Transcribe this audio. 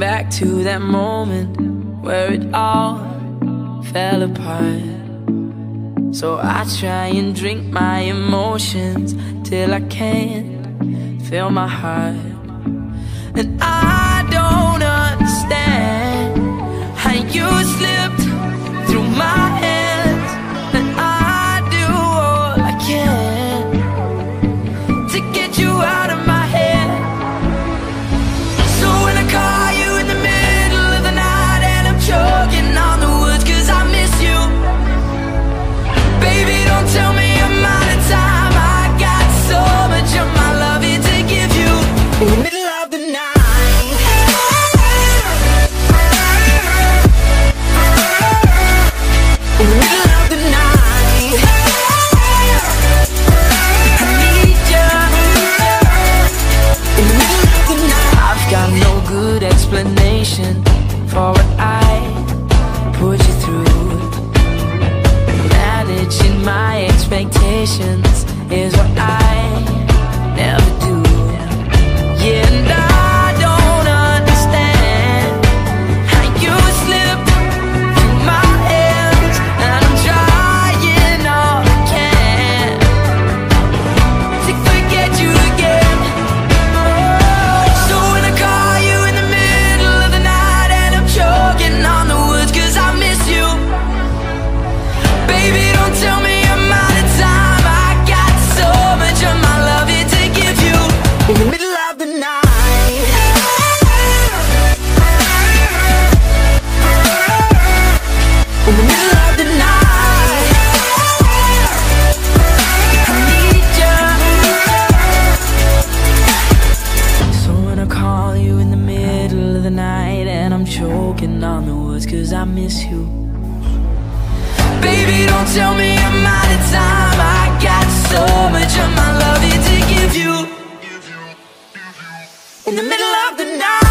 back to that moment where it all fell apart. So I try and drink my emotions till I can't feel my heart. patience is what I never knocking on the woods cause I miss you. Baby, don't tell me I'm out of time. I got so much of my love here to give you. In the middle of the night.